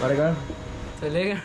पड़ेगा चलेगा